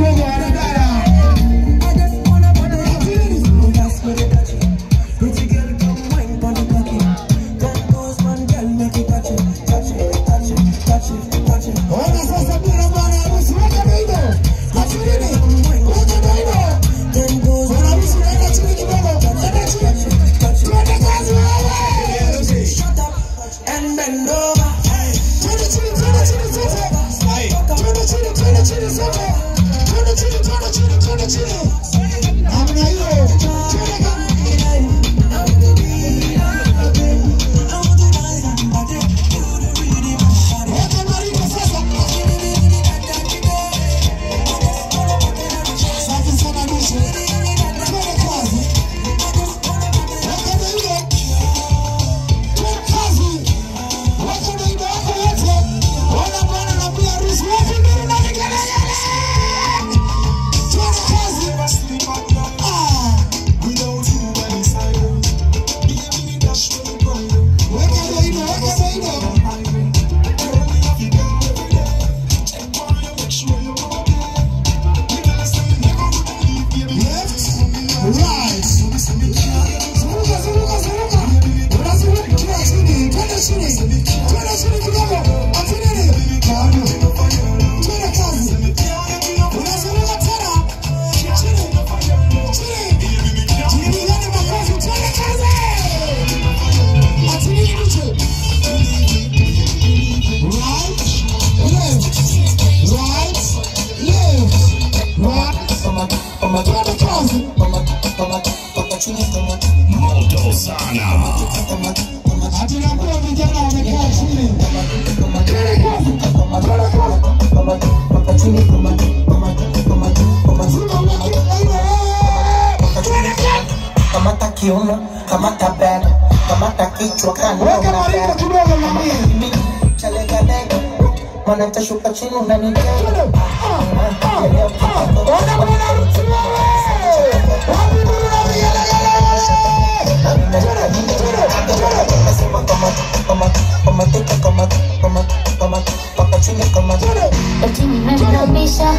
wanadada. kiuno, kamata bega, kamata kichwa kando na bega. Mimi chalega nega, mwana nitashuka chini unanitega. Ona bwana msimame, wapi bwana yele yele. Chora, chora, chora. Nasema kamata, kamata, kamata, kamata, kamata, kamata, mpaka chini kamata. Eti nimemdhamisha